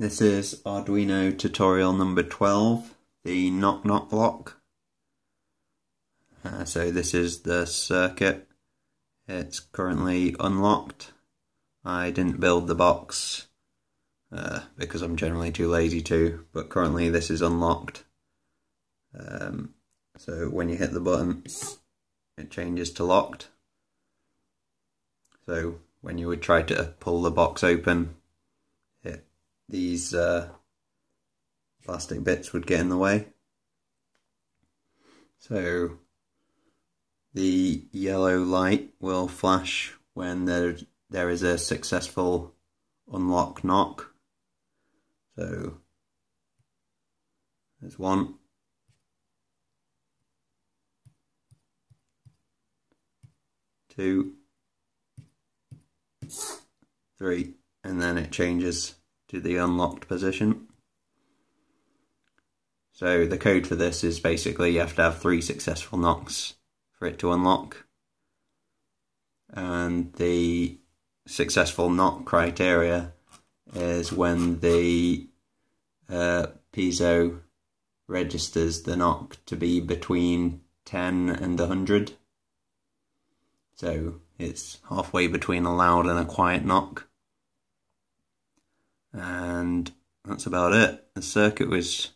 This is Arduino tutorial number 12, the knock knock lock. Uh, so this is the circuit. It's currently unlocked. I didn't build the box uh, because I'm generally too lazy to, but currently this is unlocked. Um, so when you hit the button, it changes to locked. So when you would try to pull the box open, these uh, plastic bits would get in the way. So the yellow light will flash when there there is a successful unlock knock. So there's one. Two, three, and then it changes to the unlocked position. So the code for this is basically you have to have three successful knocks for it to unlock. And the successful knock criteria is when the uh, piezo registers the knock to be between 10 and 100. So it's halfway between a loud and a quiet knock and that's about it. The circuit was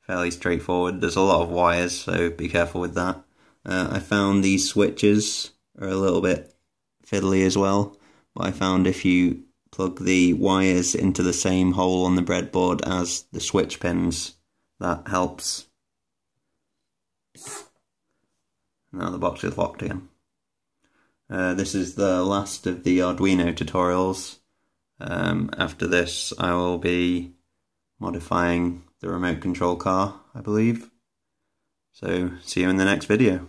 fairly straightforward. There's a lot of wires, so be careful with that. Uh, I found these switches are a little bit fiddly as well, but I found if you plug the wires into the same hole on the breadboard as the switch pins, that helps. Now the box is locked again. Uh, this is the last of the Arduino tutorials. Um, after this, I will be modifying the remote control car, I believe. So, see you in the next video.